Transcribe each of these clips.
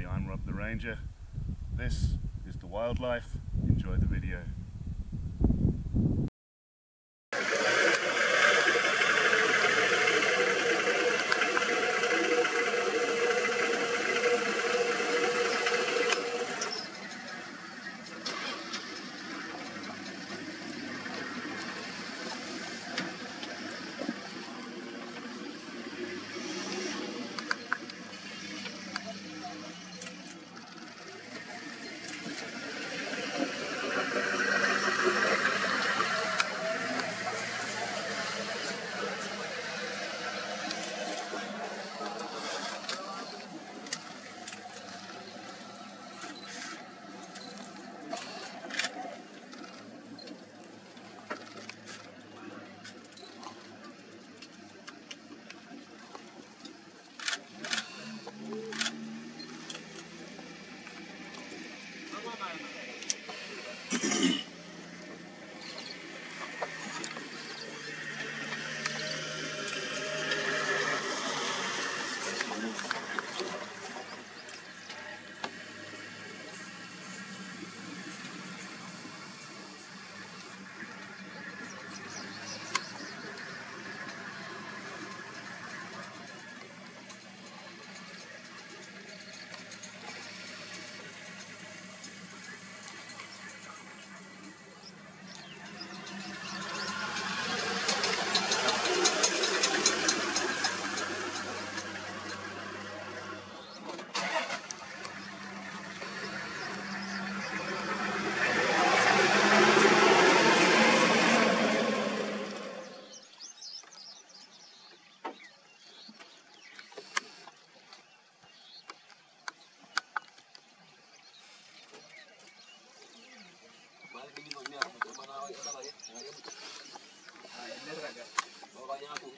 everybody, I'm Rob the Ranger. This is the wildlife. Enjoy the video. Pokoknya aku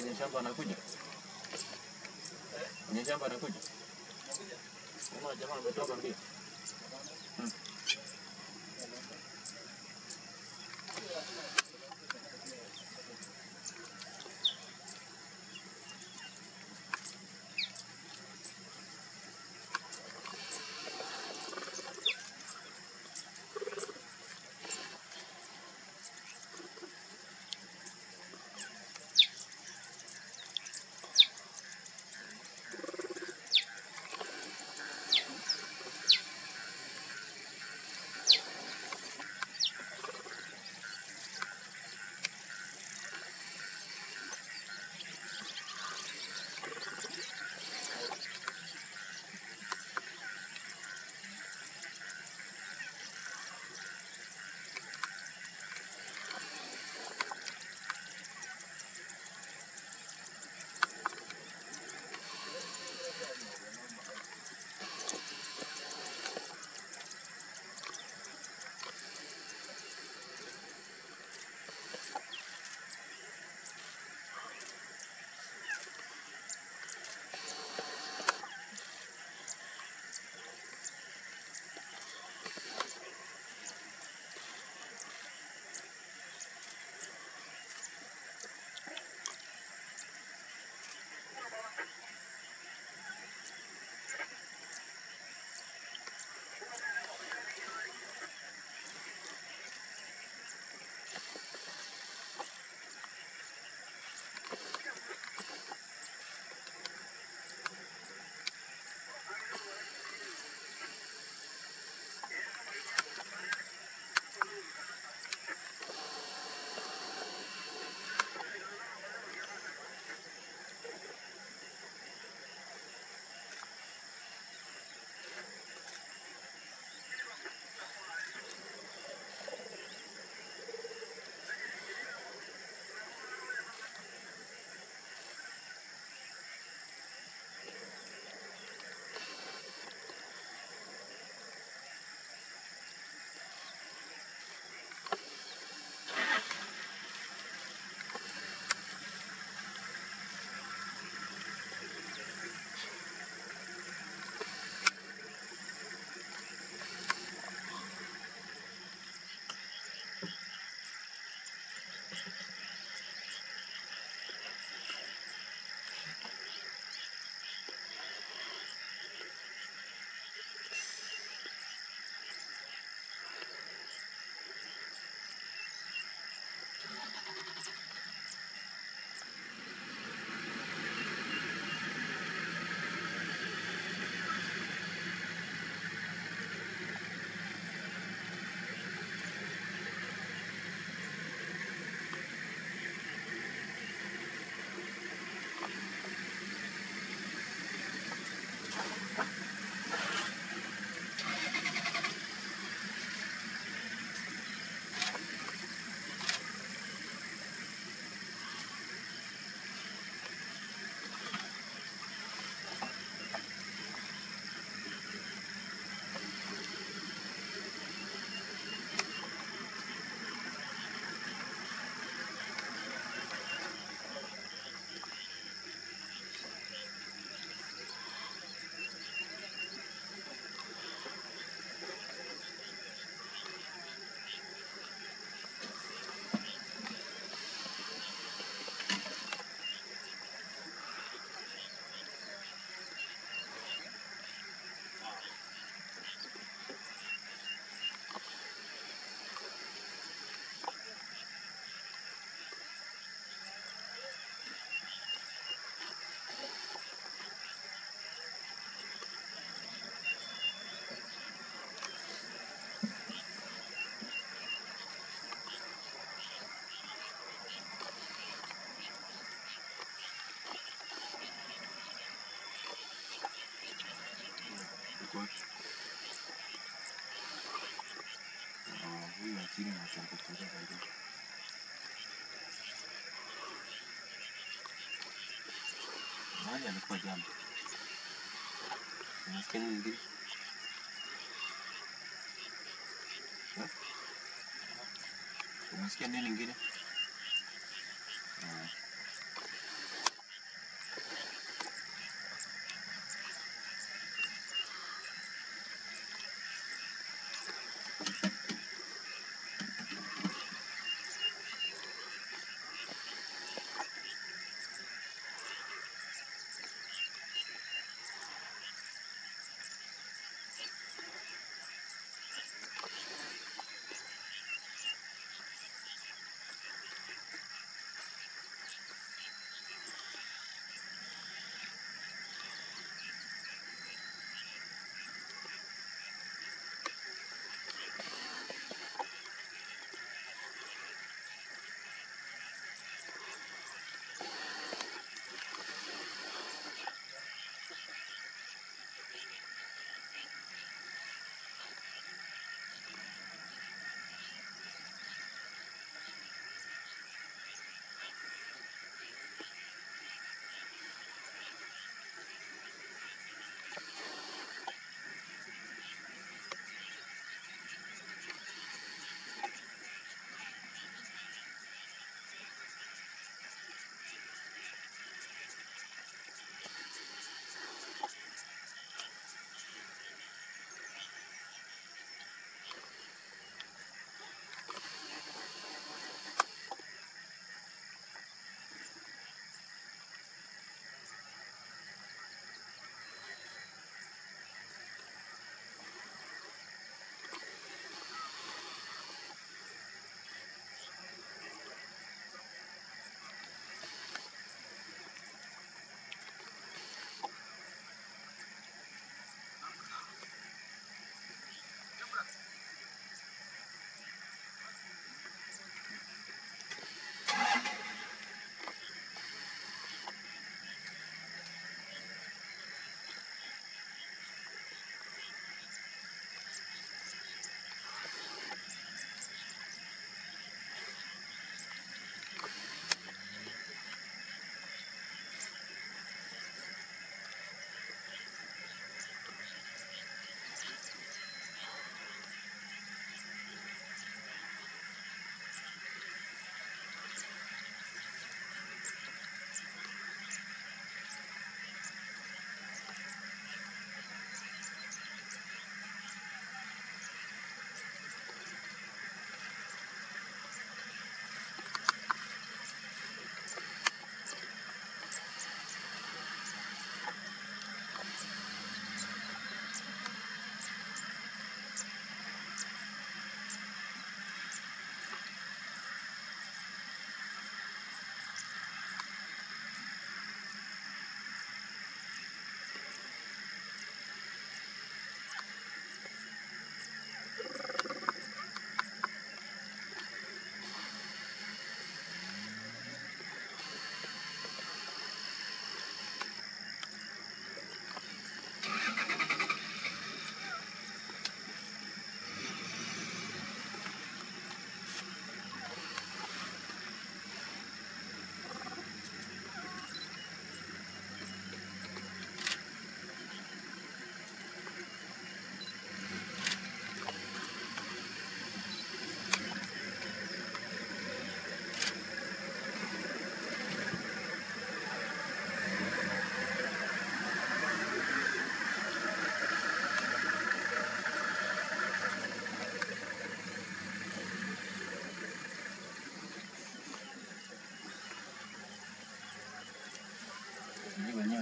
Mwenye shamba anakuja, mwenye shamba anakuja. Jamaa ametoka mbio. Сильно чем подходи, войдешь. Маня, ну пойдем. У нас конец бери. У нас конец бери.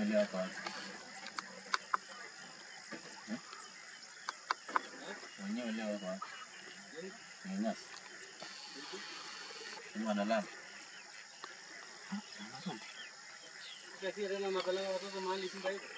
aja apa? Ini oleh apa? Minus. Semua dalam Kasih ada nama kalau apa sama Alif baik.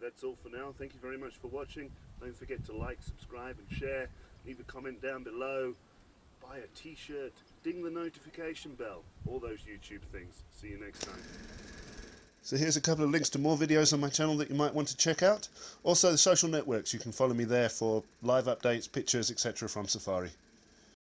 That's all for now. Thank you very much for watching. Don't forget to like, subscribe and share. Leave a comment down below. Buy a t-shirt. Ding the notification bell. All those YouTube things. See you next time. So here's a couple of links to more videos on my channel that you might want to check out. Also the social networks. You can follow me there for live updates, pictures, etc. from Safari.